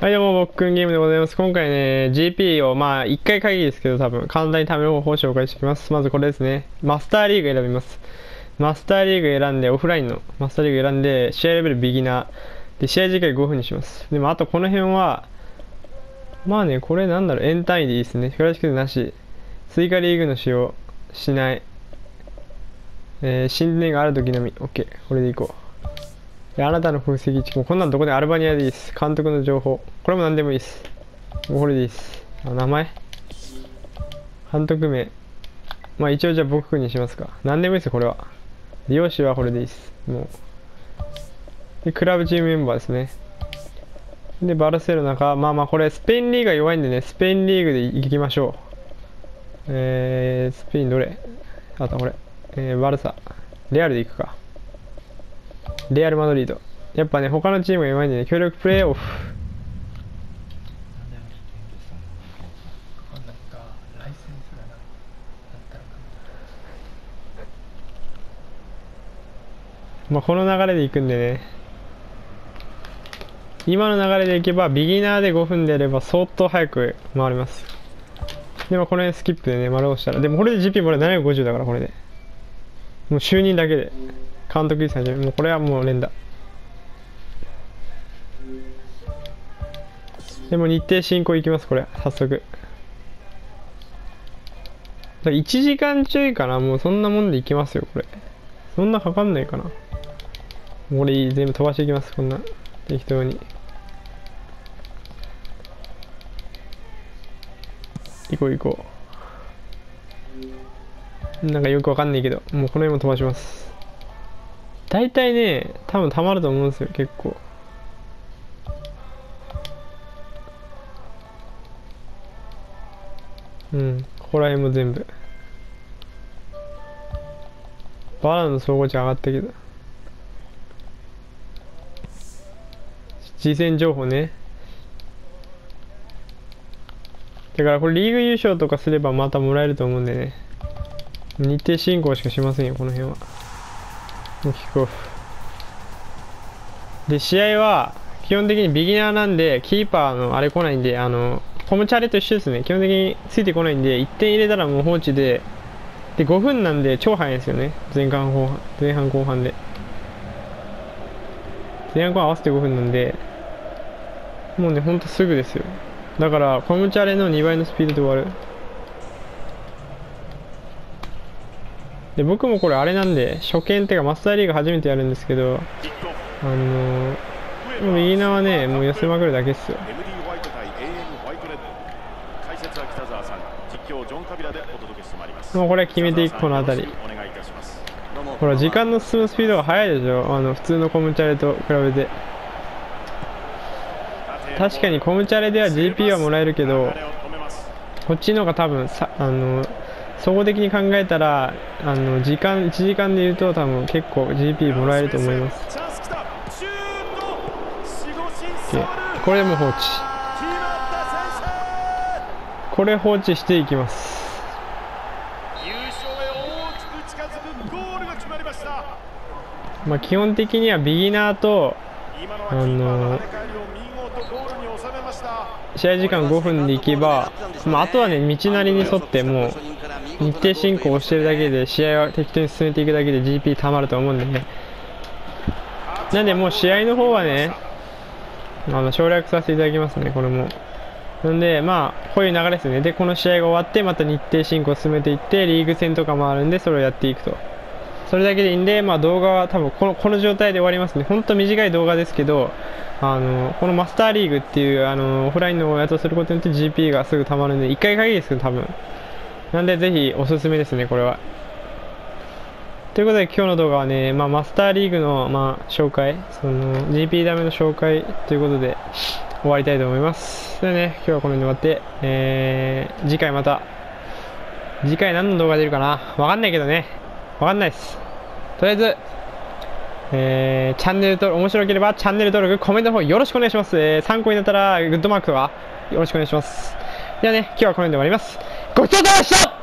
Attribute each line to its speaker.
Speaker 1: はい、どうも、僕くんゲームでございます。今回ね、GP を、まあ、1回限りですけど、多分、簡単に貯め方法を紹介していきます。まずこれですね。マスターリーグ選びます。マスターリーグ選んで、オフラインのマスターリーグ選んで、試合レベルビギナー。で、試合時間5分にします。でも、あとこの辺は、まあね、これなんだろう、円単位でいいですね。クラシックなし。追加リーグの使用しない。えー、新年がある時のみ。OK。これでいこう。であなたの空席地もこんなんどこでアルバニアでいいです。監督の情報。これも何でもいいです。もうこれでいいです。あ名前？監督名。まあ一応じゃあ僕にしますか。何でもいいですこれは。利用者はこれでいいです。もう。でクラブチームメンバーですね。でバルセロナか。まあまあこれスペインリーグが弱いんでねスペインリーグでいきましょう。えー、スペインどれ？あとこれ。えー、バルサ。レアルでいくか。レアル・マドリード。やっぱね、他のチームが弱いんでね、協力プレーオフ。まあ、この流れでいくんでね。今の流れでいけば、ビギナーで5分でやれば相当早く回ります。でもこの辺スキップでね、丸押したら。でもこれで GP もら750だから、これで。もう就任だけで。監督ですねもうこれはもう連打。でも日程進行いきますこれ早速。1時間ちょいかなもうそんなもんでいきますよこれ。そんなかかんないかな。もう俺全部飛ばしていきますこんな。適当に。行こう行こう。なんかよくわかんないけどもうこの辺も飛ばします。大体ね、多分溜まると思うんですよ、結構。うん、ここら辺も全部。バラの総合値上がったけど。次戦情報ね。だからこれリーグ優勝とかすればまたもらえると思うんでね。日程進行しかしませんよ、この辺は。キックオフで試合は基本的にビギナーなんでキーパーのあれ来ないんであのコムチャレと一緒ですね。基本的についてこないんで1点入れたらもう放置でで5分なんで超早いんですよね。前半後半前半後半で。前半後半合わせて5分なんで。もうねほんとすぐですよ。だからコムチャレの2倍のスピードで終わる。で僕もこれあれなんで初見っていうかマスターリーグ初めてやるんですけどあのもう右側はねもう寄せまくるだけっすよ。もうこれ決めていくこの辺り。ほら時間の進むスピードが速いでしょあの普通のコムチャレと比べて。確かにコムチャレでは GP はもらえるけどこっちの方が多分さあの総合的に考えたらあの時間1時間でいうと多分結構 GP もらえると思います。これも放置。これ放置していきます。まあ基本的にはビギナーとあの試合時間5分でいけば、まあ、あとはね道なりに沿ってもう日程進行をしてるだけで試合は適当に進めていくだけで GP たまると思うんでね。なんでもう試合の方はねあの省略させていただきますねこれも。なんでまあこういう流れですね。でこの試合が終わってまた日程進行を進めていってリーグ戦とかもあるんでそれをやっていくと。それだけでいいんで、まあ、動画は多分このこの状態で終わりますね。本当短い動画ですけど、あのこのマスターリーグっていうあのオフラインのやつをすることによって GP がすぐ溜まるんで、1回限りですけど、多分。なんでぜひおすすめですね、これは。ということで今日の動画はね、まあ、マスターリーグの、まあ、紹介、その GP ダメの紹介ということで終わりたいと思います。でね、今日はこの辺で終わって、えー、次回また、次回何の動画出るかな？わかんないけどね。わかんないです。とりあえず、えー、チャンネル登録、面白ければチャンネル登録、コメントの方よろしくお願いします。えー、参考になったらグッドマークとかよろしくお願いします。ではね、今日はこの辺で終わります。ごちそうさまでした